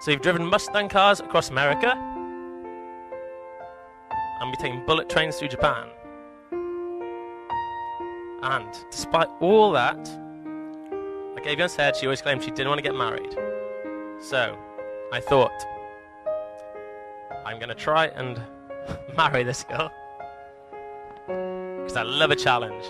So you've driven Mustang cars across America, and we've taken bullet trains through Japan. And despite all that, like Avian said, she always claimed she didn't want to get married. So I thought, I'm going to try and marry this girl. Because I love a challenge.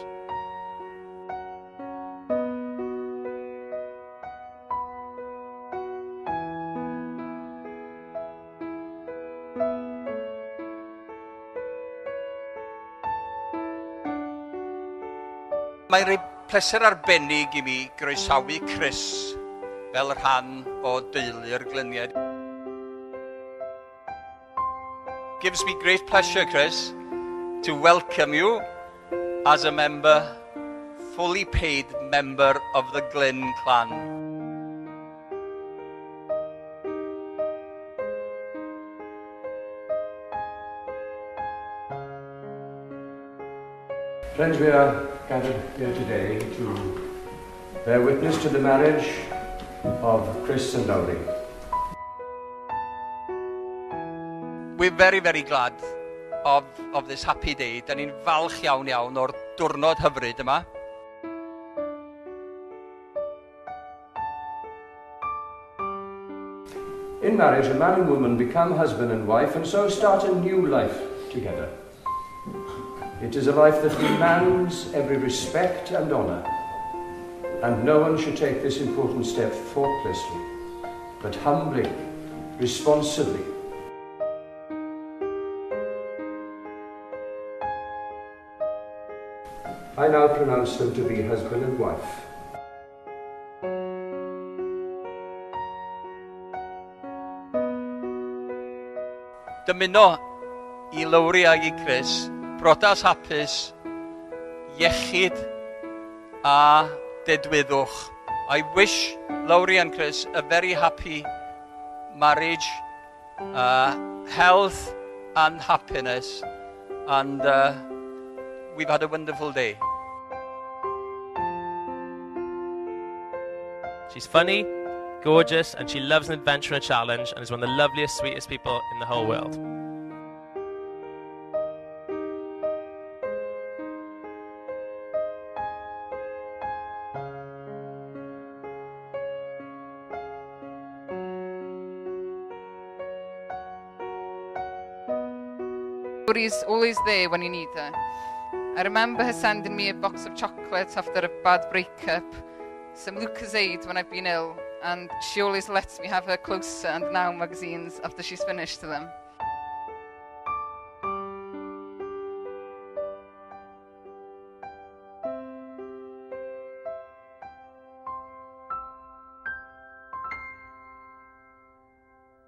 Mae'n rhoi pleser arbennig i mi groesawu Chris fel rhan o deulu'r glyniad. Gives me great pleasure, Chris, to welcome you as a member, fully paid member of the Glyn clan. Friends, we are gathered here today to bear witness to the marriage of Chris and Lowri. We're very, very glad of, of this happy day. Da ni'n falch iawn iawn o'r diwrnod hyfryd yma. In marriage, a man and woman become husband and wife and so start a new life together. It is a life that demands every respect and honour, and no one should take this important step thoughtlessly, but humbly, responsibly. I now pronounce them to be husband and wife. Dymuno i Lowri ag i Chris, brodas hapus, iechyd a dedwyddwch. I wish Lowri and Chris a very happy marriage, uh, health and happiness. And uh, we've had a wonderful day. She's funny, gorgeous, and she loves an adventure and a challenge, and is one of the loveliest, sweetest people in the whole world. He's always there when you need her. I remember her sending me a box of chocolates after a bad breakup, some Lucozade when I've been ill, and she always lets me have her closer and now magazines after she's finished them.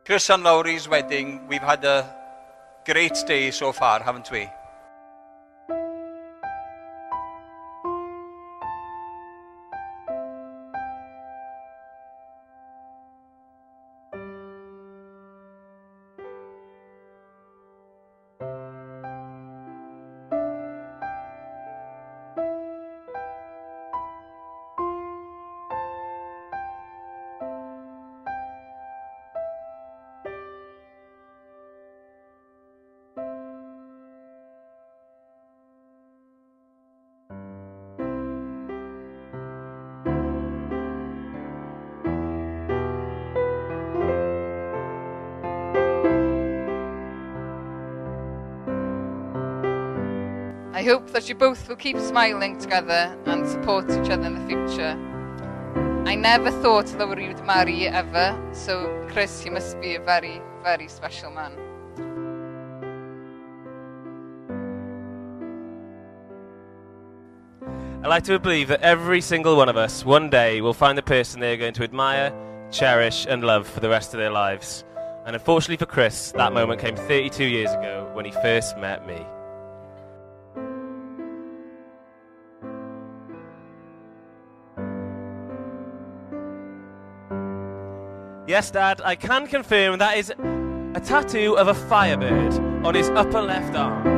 Chris and Lowri's wedding, we've had a great day so far, haven't we? I hope that you both will keep smiling together and support each other in the future. I never thought Lowri would marry ever, so Chris, you must be a very, very special man. I like to believe that every single one of us, one day, will find the person they're going to admire, cherish, and love for the rest of their lives. And unfortunately for Chris, that moment came 32 years ago when he first met me. Yes, Dad, I can confirm that is a tattoo of a firebird on his upper left arm.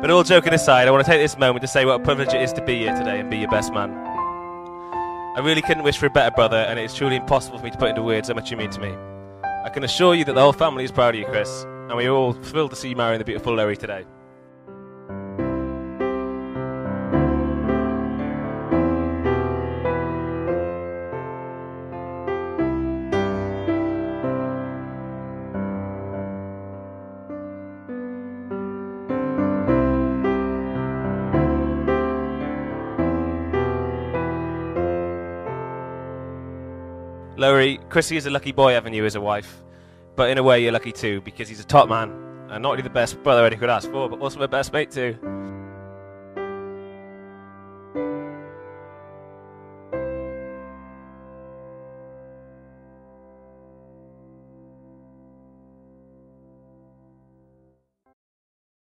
But all joking aside, I want to take this moment to say what a privilege it is to be here today and be your best man. I really couldn't wish for a better brother, and it is truly impossible for me to put into words how much you mean to me. I can assure you that the whole family is proud of you, Chris, and we're all thrilled to see you marrying the beautiful Lowri today. Lowri, Chrissy is a lucky boy having you as a wife, but in a way you're lucky too because he's a top man and not only the best brother Eddie could ask for, but also my best mate too.